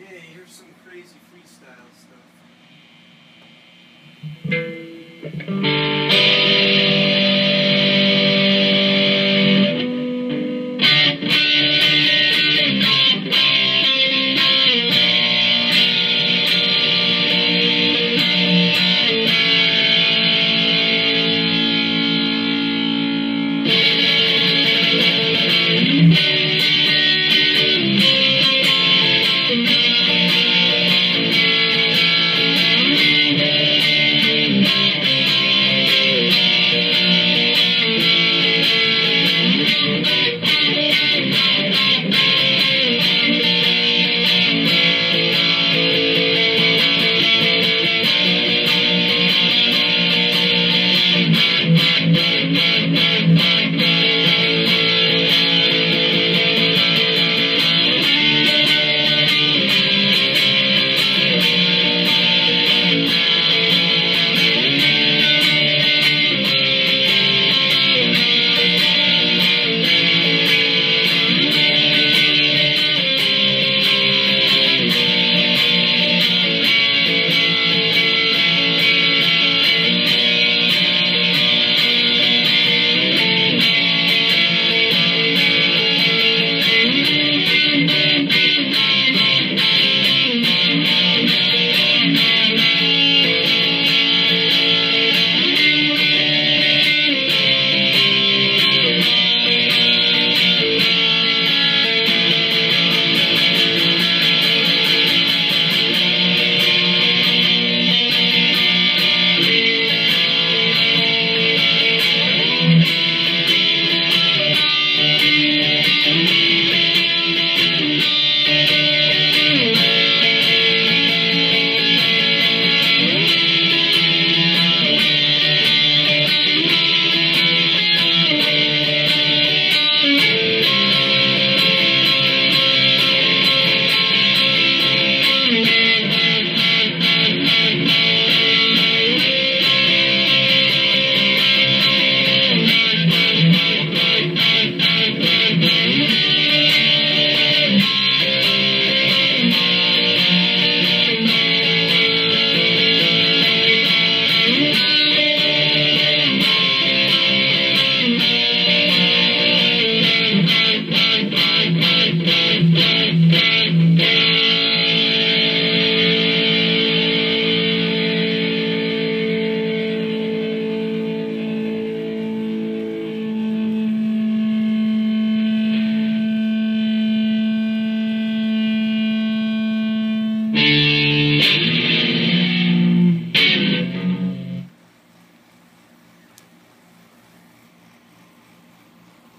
Okay, here's some crazy freestyle stuff. Thank you.